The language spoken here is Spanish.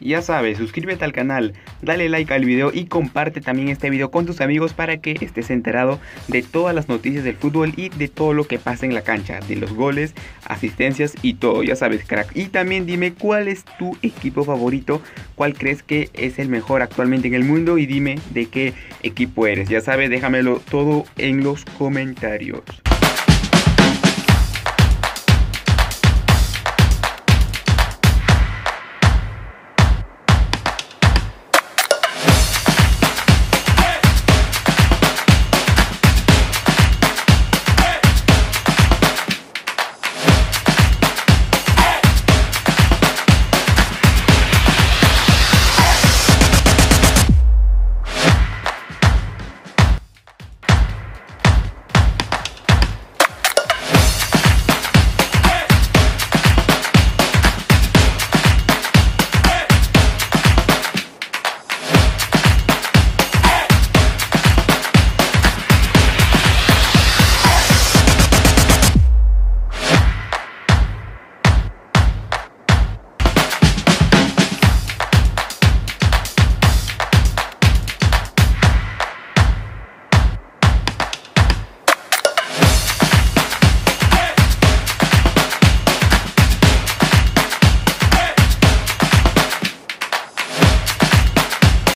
Ya sabes, suscríbete al canal, dale like al video y comparte también este video con tus amigos para que estés enterado de todas las noticias del fútbol y de todo lo que pasa en la cancha, de los goles, asistencias y todo, ya sabes crack. Y también dime cuál es tu equipo favorito, cuál crees que es el mejor actualmente en el mundo y dime de qué equipo eres. Ya sabes, déjamelo todo en los comentarios.